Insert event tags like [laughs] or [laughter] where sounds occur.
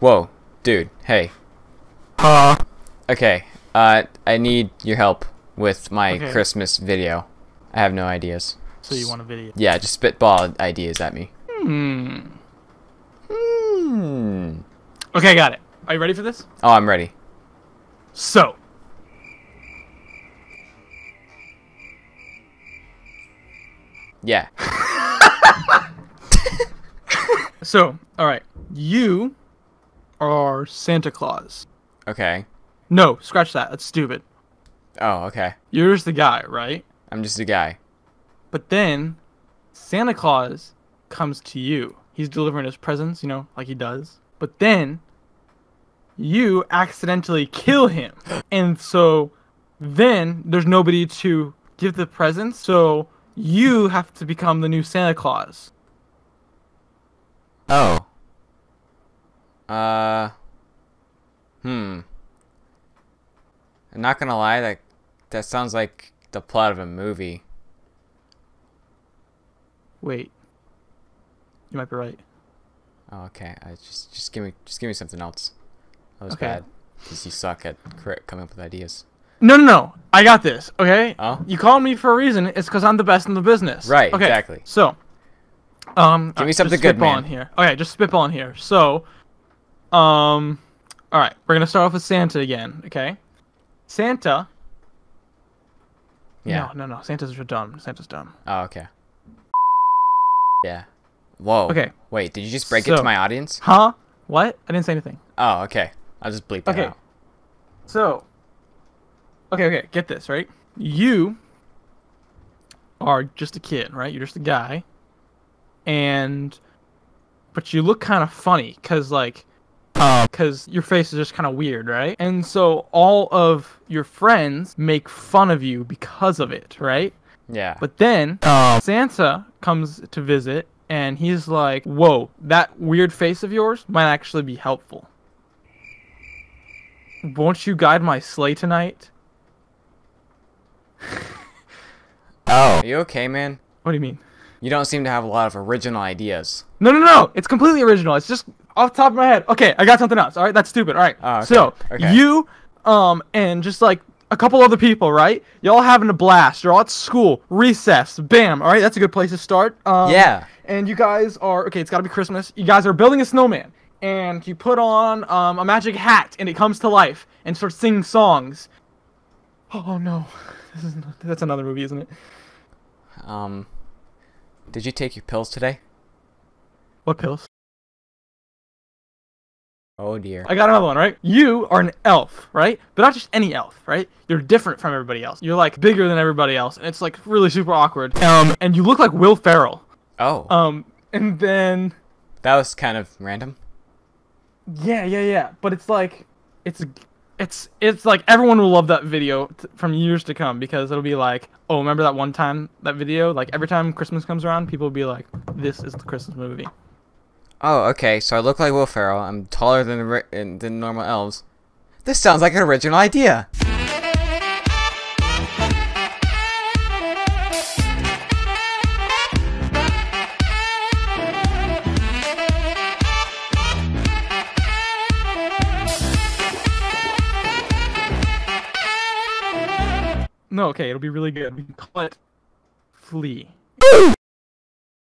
Whoa, dude. Hey. Huh? Okay. Uh, I need your help with my Okay. Christmas video. I have no ideas. So you want a video? Yeah, just spitball ideas at me. Hmm. Hmm. Okay, I got it. Are you ready for this? Oh, I'm ready. So. Yeah. [laughs] So, all right. You are Santa Claus. Okay. No, scratch that. That's stupid. Oh, okay. You're just the guy, right? I'm just a guy. But then Santa Claus comes to you. He's delivering his presents, you know, like he does. But then you accidentally kill him. And so then there's nobody to give the presents. So you have to become the new Santa Claus. Oh. Uh. Hmm. I'm not gonna lie, that that sounds like the plot of a movie. Wait. You might be right. Oh, okay. I just just give me just give me something else. That was Okay. bad. Cause you suck at coming up with ideas. No, no, no. I got this. Okay. Oh? You called me for a reason. It's because I'm the best in the business. Right, Okay. exactly. So, um, Give me something good, man. here. Okay, just spitballing here. So, um, all right, we're gonna start off with Santa again. Okay. Santa. Yeah. No, no, no. Santa's dumb. Santa's dumb. Oh, okay. Yeah. Whoa. Okay. Wait, did you just break it to my audience? Huh? What? I didn't say anything. Oh, okay. I'll just bleep that Okay. out. So, okay, okay, get this, right? You are just a kid, right? You're just a guy. And but you look kind of funny cuz like Um, cuz your face is just kind of weird, right? And so all of your friends make fun of you because of it, right? Yeah. But then um, Santa comes to visit and he's like, "Whoa, that weird face of yours might actually be helpful. Won't you guide my sleigh tonight?" [laughs] oh. Are you okay, man? What do you mean? You don't seem to have a lot of original ideas. No, no, no. It's completely original. It's just off the top of my head. Okay, I got something else. All right, that's stupid. All right. Oh, okay, So okay. you, um, and just like a couple other people, right? Y'all having a blast. You're all at school, recess. Bam. All right, that's a good place to start. Um, Yeah. And you guys are okay. It's got to be Christmas. You guys are building a snowman, and you put on um, a magic hat, and it comes to life and starts singing songs. Oh no, [laughs] this is not, that's another movie, isn't it? Um. Did you take your pills today? What pills? Oh dear. I got another one, right? You are an elf, right? But not just any elf, right? You're different from everybody else. You're like bigger than everybody else, and it's like really super awkward. Um, and you look like Will Ferrell. Oh. Um, and then that was kind of random. yeah, yeah, yeah. But it's like, it's, it's, it's like everyone will love that video t- from years to come because it'll be like, oh, remember that one time that video? Like every time Christmas comes around, people will be like, this is the Christmas movie. Oh, okay. So I look like Will Ferrell. I'm taller than than normal elves. This sounds like an original idea. No, okay, it'll be really good. We can call it Flea. [laughs]